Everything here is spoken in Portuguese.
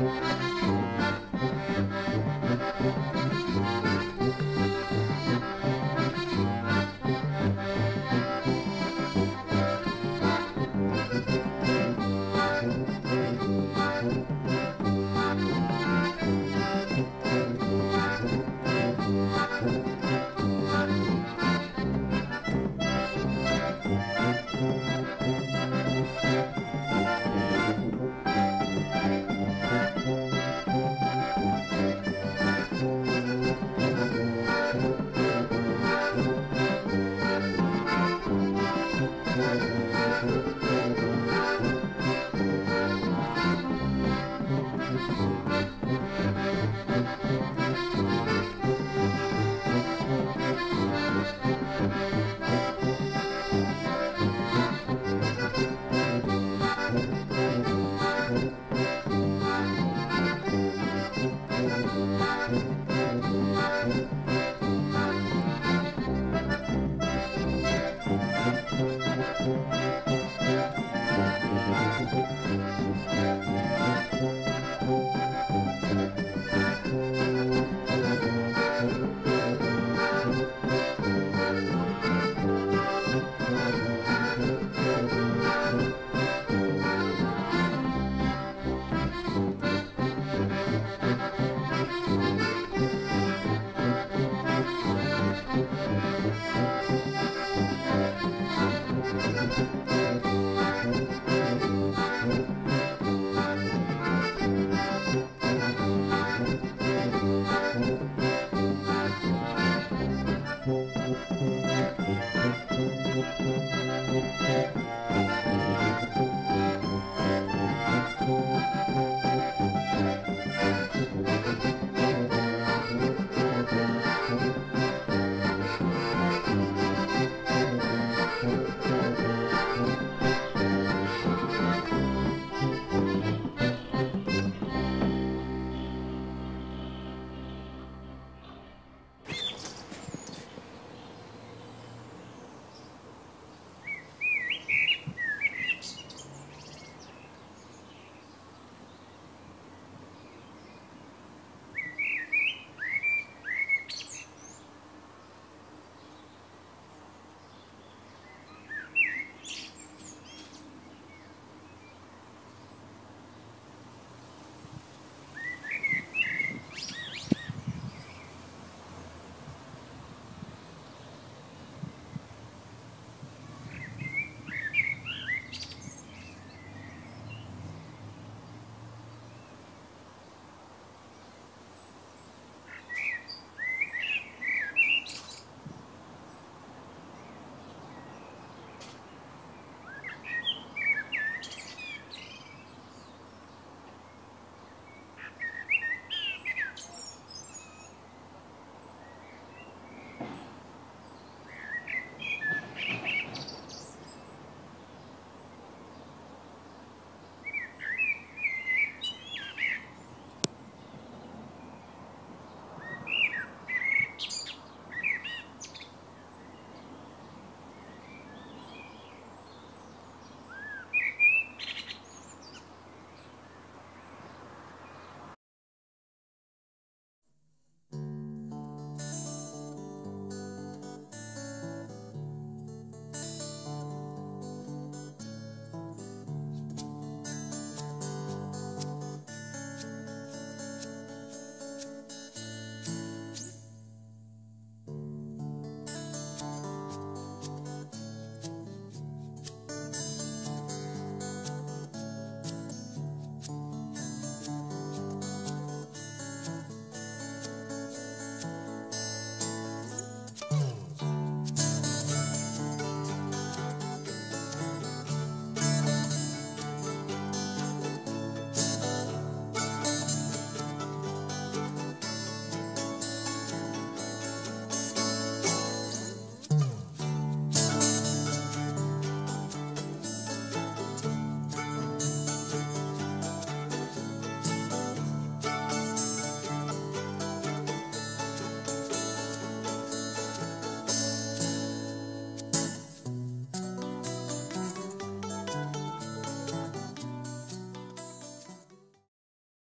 Música Música